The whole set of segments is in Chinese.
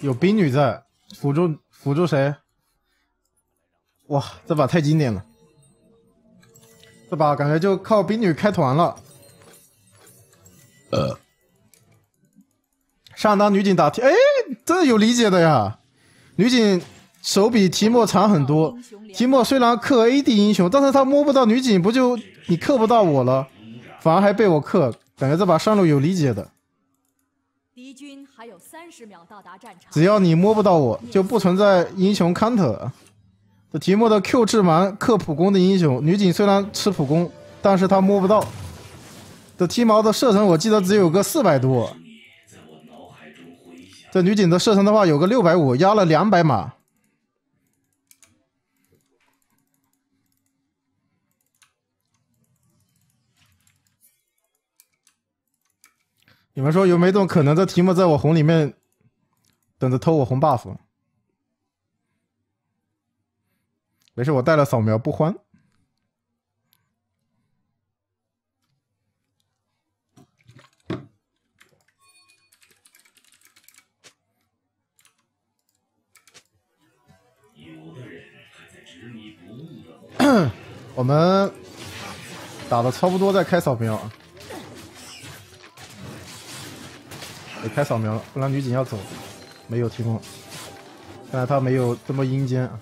有冰女在辅助辅助谁？哇，这把太经典了！这把感觉就靠冰女开团了。呃，上单女警打提，哎，这有理解的呀。女警手比提莫长很多。提莫虽然克 AD 英雄，但是他摸不到女警，不就你克不到我了，反而还被我克，感觉这把上路有理解的。敌军还有三十秒到达战场，只要你摸不到我，就不存在英雄 counter。这提莫的 Q 致蛮克普攻的英雄，女警虽然吃普攻，但是她摸不到。这提毛的射程我记得只有个四百多，这女警的射程的话有个六百五，压了两百码。你们说有没种可能，这提莫在我红里面等着偷我红 buff？没事，我带了扫描，不慌。我们打的差不多，再开扫描。开扫描了，不然女警要走。没有提供，看来他没有这么阴间啊。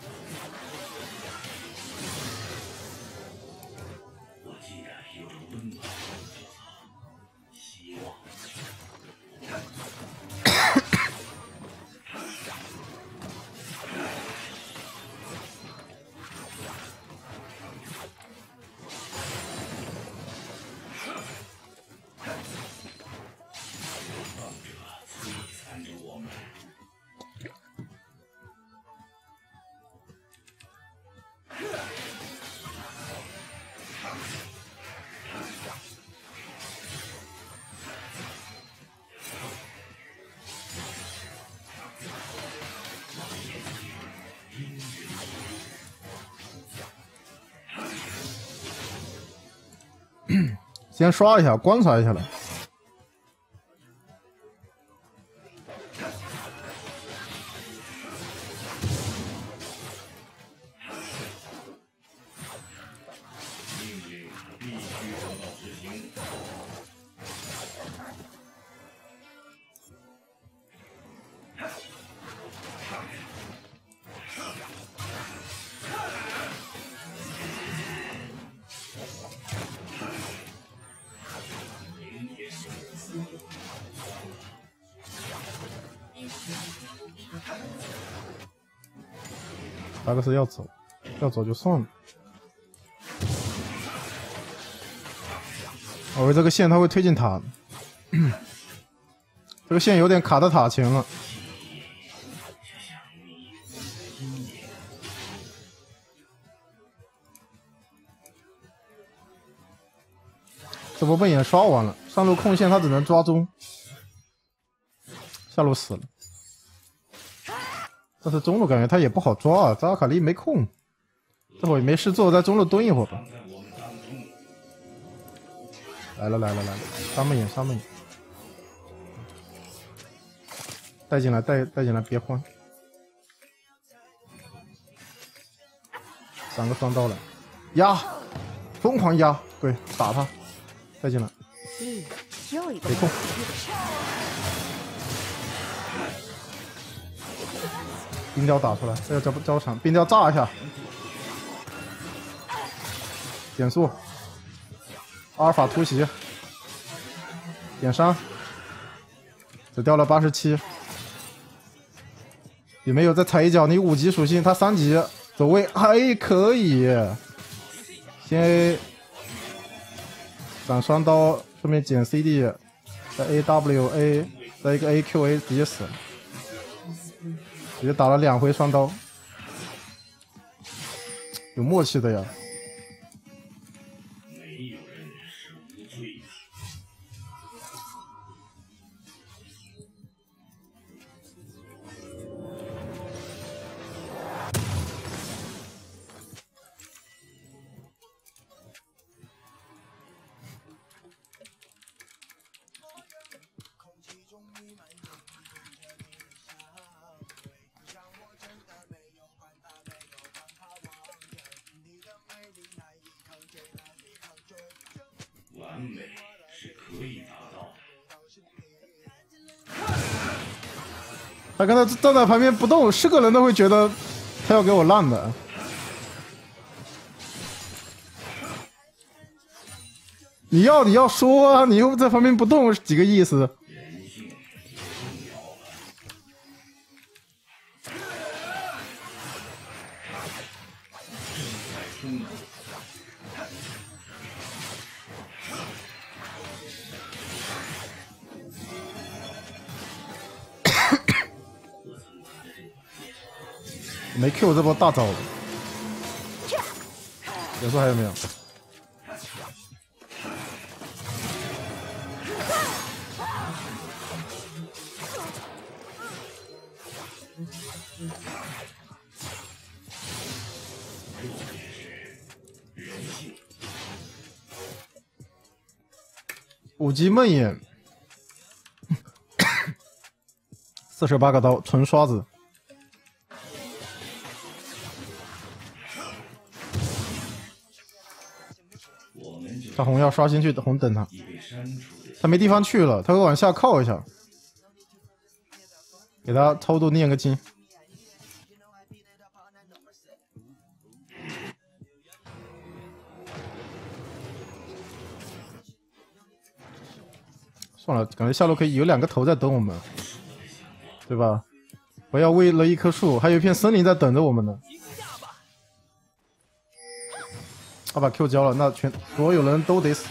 先刷一下，观察一下来。达克斯要走，要走就算了。我这个线他会推进塔，这个线有点卡在塔前了。这波被眼刷完了，上路控线他只能抓中，下路死了。但是中路感觉他也不好抓啊，扎卡利没空，这会没事做，在中路蹲一会儿吧。来了来了来了，沙漠眼沙漠眼，带进来带带进来，别慌，三个双刀了，压，疯狂压，对，打他，带进来，没空。冰雕打出来，这个交交场，冰雕炸一下，减速，阿尔法突袭，点伤，只掉了八十七，有没有再踩一脚？你五级属性，他三级，走位还可以，先 A，斩双刀，顺便减 CD，再 AWA，再一个 AQA，直接死。也打了两回双刀，有默契的呀。美，他刚才站在旁边不动，是个人都会觉得他要给我浪的。你要你要说啊，你又在旁边不动，是几个意思？这波大招，结束还有没有？五级梦魇，四十八个刀，纯刷子。他红要刷新去红等他，他没地方去了，他会往下靠一下，给他超度念个经。算了，感觉下路可以有两个头在等我们，对吧？不要为了一棵树，还有一片森林在等着我们呢。他把 Q 交了，那全所有人都得死。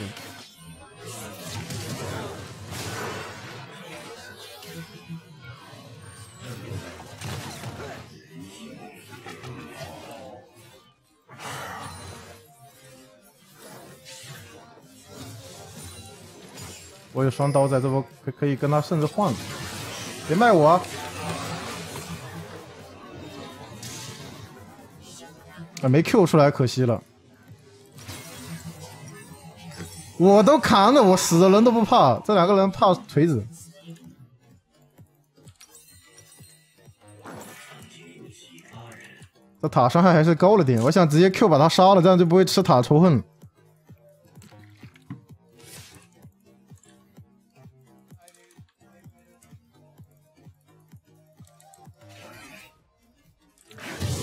我有双刀在这波，可可以跟他甚至换。别卖我！啊，没 Q 出来，可惜了。我都扛着，我死的人都不怕，这两个人怕锤子。这塔伤害还是高了点，我想直接 Q 把他杀了，这样就不会吃塔仇恨。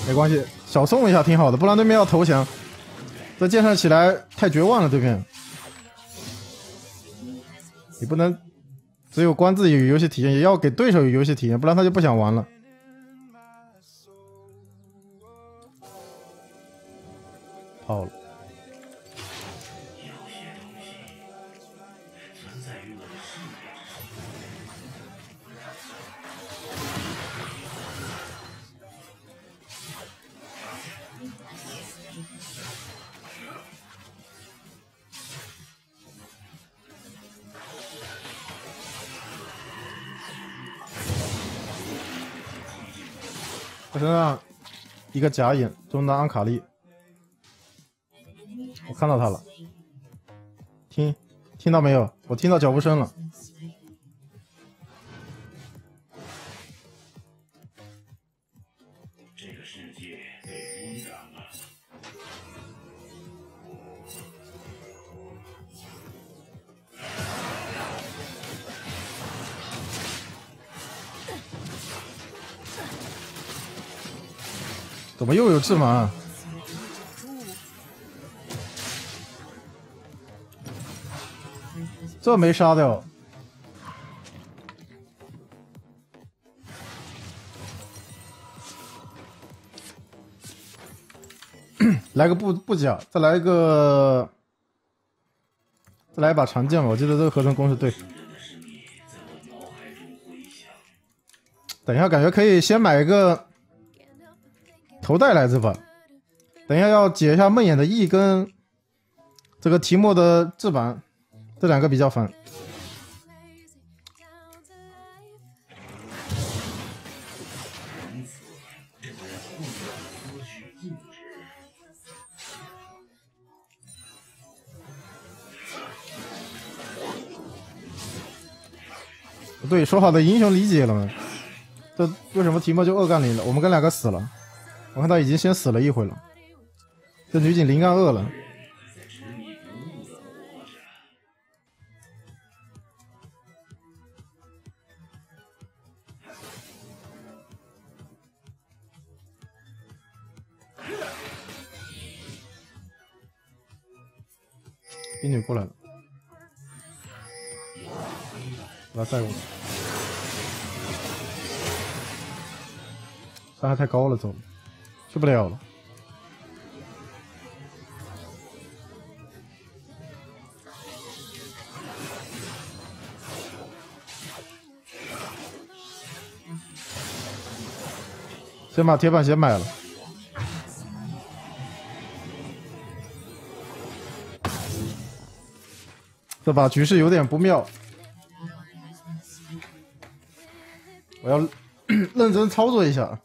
没关系，小送一下挺好的，不然对面要投降，这建设起来太绝望了，对面。你不能只有关自己有游戏体验，也要给对手有游戏体验，不然他就不想玩了。我身上一个假影，中单安卡利，我看到他了，听听到没有？我听到脚步声了。怎么又有智盲？这没杀掉，来个不不假，再来一个，再来一把长剑吧。我记得这个合成攻势对。等一下，感觉可以先买一个。头带来着吧，等一下要解一下梦魇的 E 跟这个提莫的翅膀，这两个比较烦。对，说好的英雄理解了吗？这为什么提莫就二杠零了？我们跟两个死了。我看他已经先死了一回了，这女警零杠二了，冰女过来了，我要带过去，伤害太高了，走。去不了了。先把铁板鞋买了。这把局势有点不妙，我要 认真操作一下。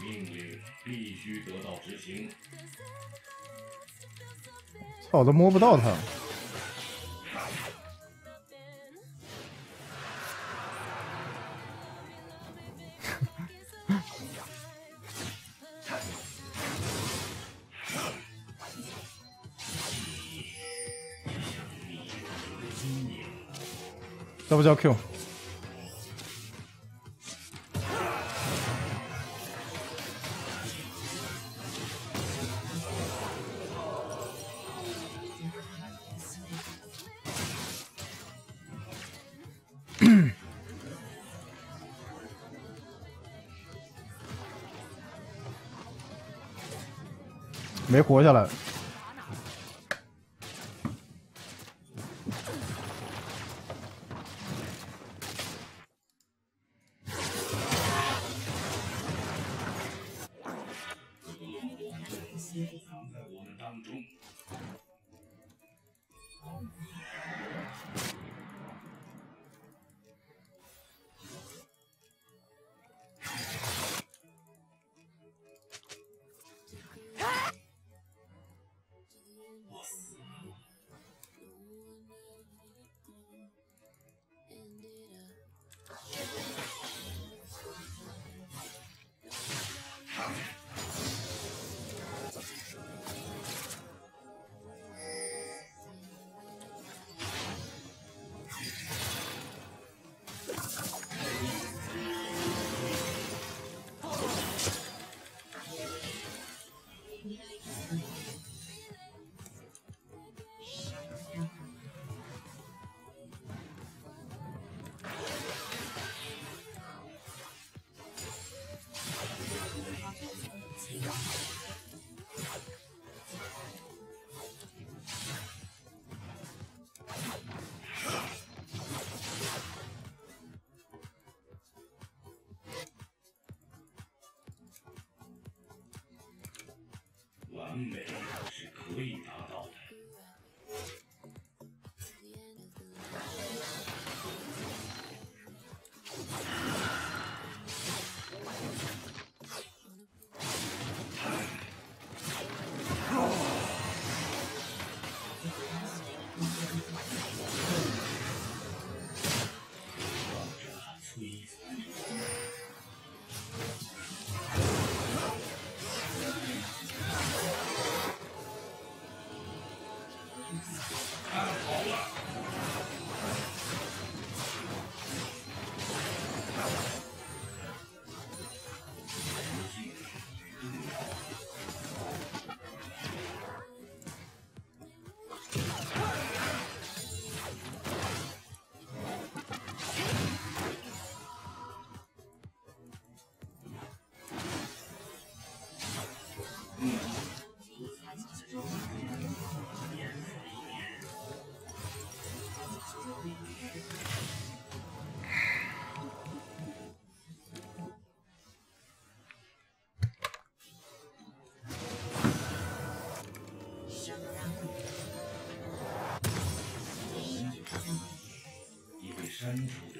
命令必须得到执行。操，我都摸不到他。不叫 Q。没活下来，完美是可以的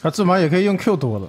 他自满也可以用 Q 多了。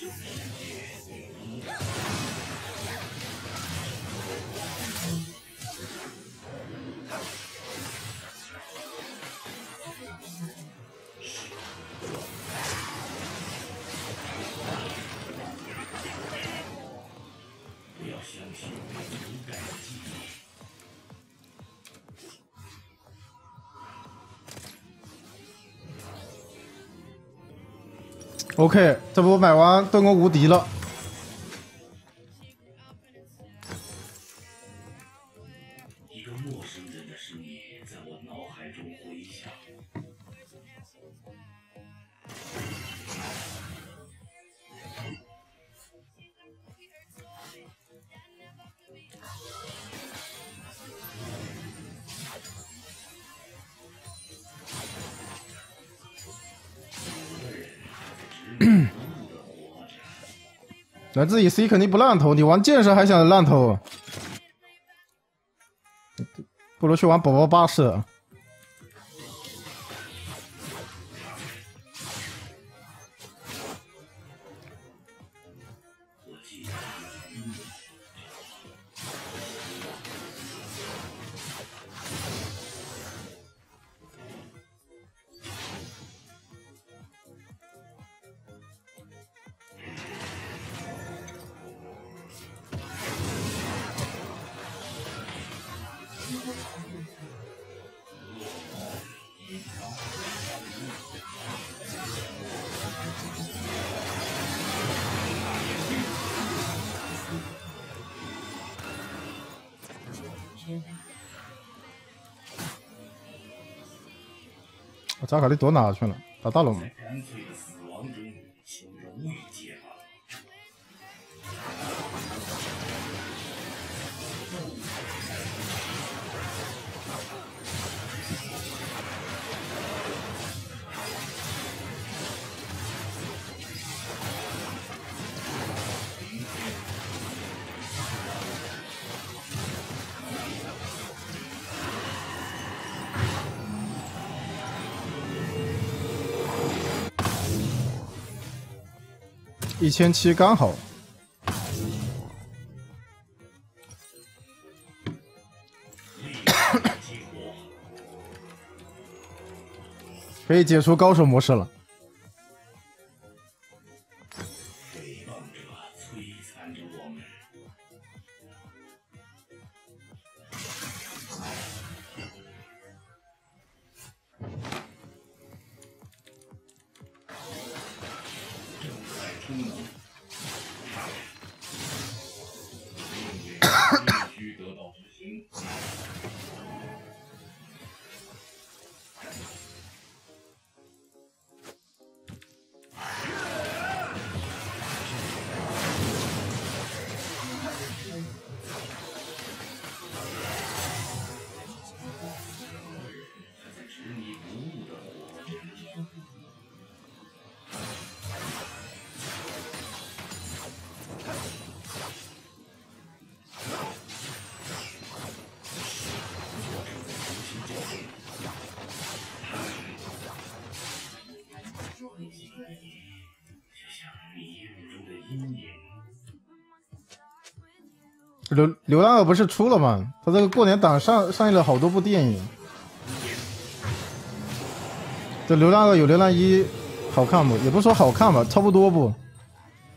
you can get. OK，这波买完盾弓无敌了。咱自己 C 肯定不烂头，你玩剑圣还想烂头？不如去玩宝宝巴士。扎卡利躲哪去了？打大龙吗？一千七刚好。可以解除高手模式了。流流浪二不是出了吗？他这个过年档上上映了好多部电影。这流浪二有流浪一好看不？也不说好看吧，差不多不？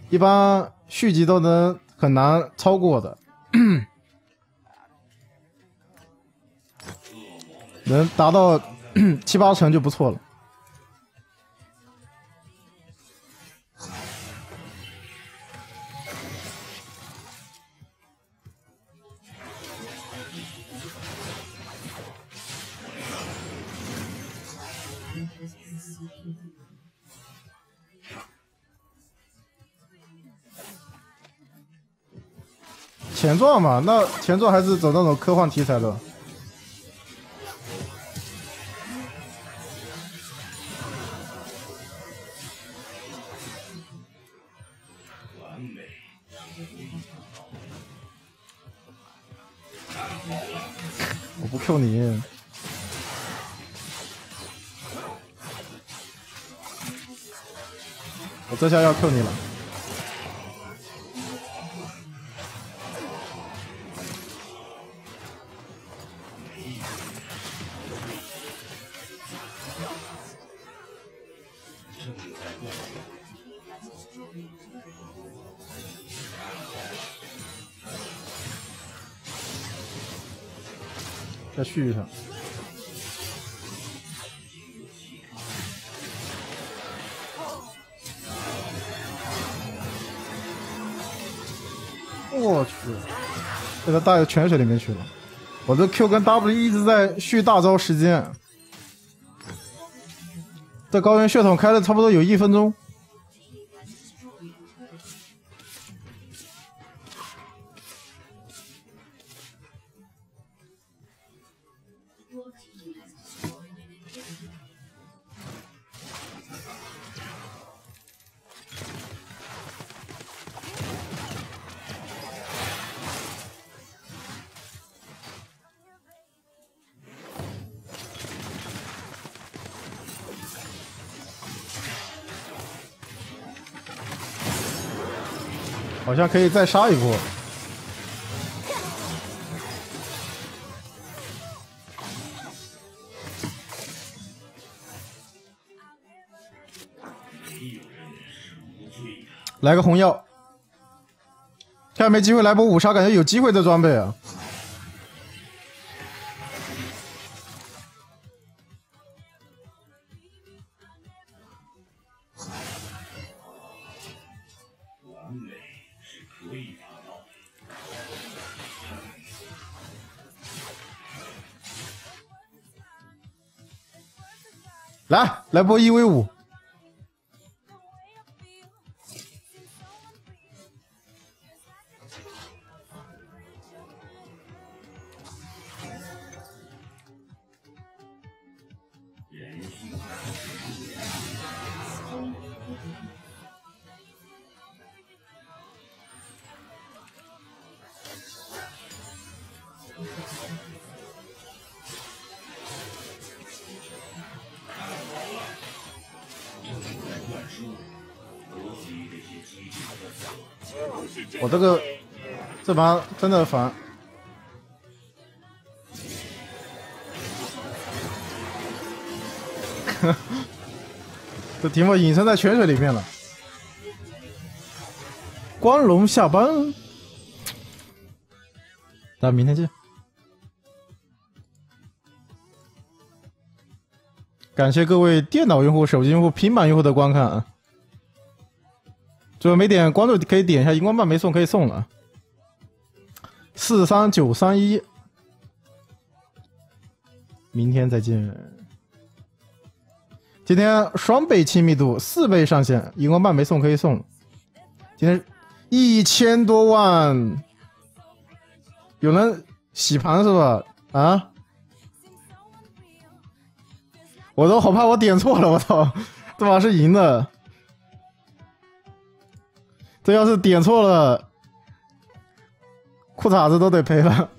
一般续集都能很难超过的，能达到 七八成就不错了。前传嘛，那前传还是走那种科幻题材的。我不 Q 你，我这下要 Q 你了。带到泉水里面去了。我这 Q 跟 W 一直在续大招时间，这高原血统开了差不多有一分钟。好像可以再杀一波。来个红药，看没机会来波五杀，感觉有机会的装备啊。来，来波一 v 五，我这个这把真的烦。这题目隐身在泉水里面了。光荣下班，那明天见。感谢各位电脑用户、手机用户、平板用户的观看啊啊！最后没点关注可以点一下荧光棒，没送可以送了。四三九三一，明天再见。今天双倍亲密度，四倍上限，荧光棒没送可以送。今天一千多万，有人洗盘是吧？啊？我都好怕我点错了，我操！这把是赢的，这要是点错了，裤衩子都得赔了。